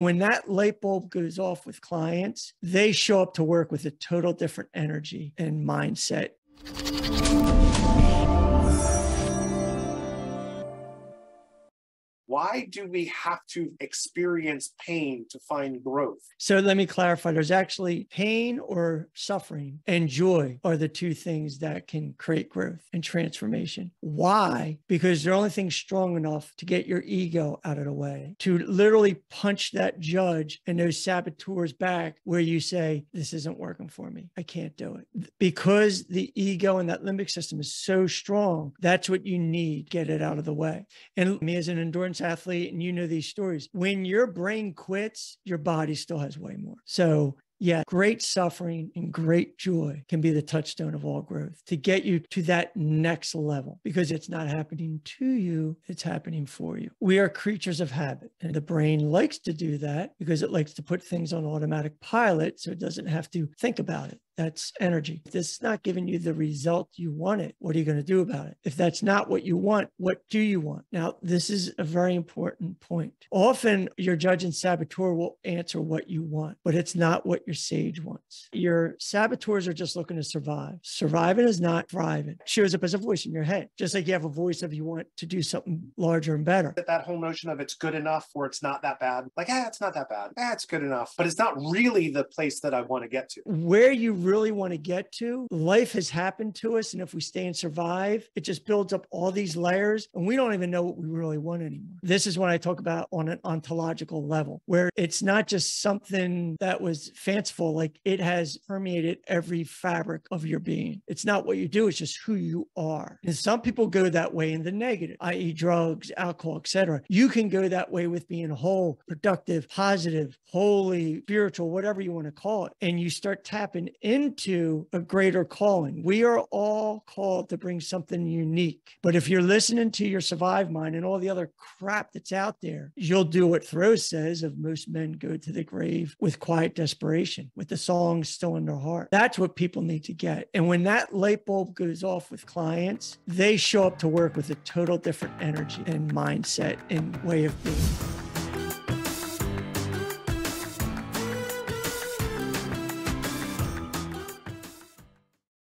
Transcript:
When that light bulb goes off with clients, they show up to work with a total different energy and mindset. Why do we have to experience pain to find growth? So let me clarify there's actually pain or suffering and joy are the two things that can create growth and transformation. Why? Because they're only things strong enough to get your ego out of the way, to literally punch that judge and those saboteurs back where you say, This isn't working for me. I can't do it. Because the ego and that limbic system is so strong, that's what you need. Get it out of the way. And me as an endurance athlete and you know these stories. When your brain quits, your body still has way more. So yeah, great suffering and great joy can be the touchstone of all growth to get you to that next level because it's not happening to you, it's happening for you. We are creatures of habit, and the brain likes to do that because it likes to put things on automatic pilot so it doesn't have to think about it. That's energy. If this is not giving you the result you wanted, what are you going to do about it? If that's not what you want, what do you want? Now, this is a very important point. Often your judge and saboteur will answer what you want, but it's not what your sage wants. Your saboteurs are just looking to survive. Surviving is not thriving. It shows up as a voice in your head, just like you have a voice of you want to do something larger and better. That whole notion of it's good enough or it's not that bad. Like, ah, it's not that bad. Ah, it's good enough. But it's not really the place that I want to get to. Where you really want to get to. Life has happened to us. And if we stay and survive, it just builds up all these layers and we don't even know what we really want anymore. This is what I talk about on an ontological level, where it's not just something that was fanciful, like it has permeated every fabric of your being. It's not what you do, it's just who you are. And some people go that way in the negative, i.e., drugs, alcohol, etc. You can go that way with being whole, productive, positive, holy, spiritual, whatever you want to call it. And you start tapping into a greater calling. We are all called to bring something unique. But if you're listening to your survive mind and all the other crap that's out there, you'll do what Thoreau says of most men go to the grave with quiet desperation, with the song still in their heart. That's what people need to get. And when that light bulb goes off with clients, they show up to work with a total different energy and mindset and way of being.